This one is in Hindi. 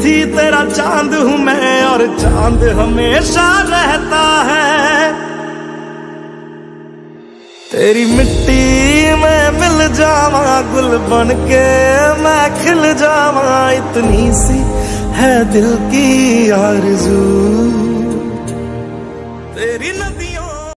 थी तेरा चाँद हूँ मैं, और चाँद हमेशा रहता है। तेरी मिट्टी में मिल जावा, गुल बन के मैं खिल जावा, इतनी सी है दिल की आरज़ू। तेरी नदियों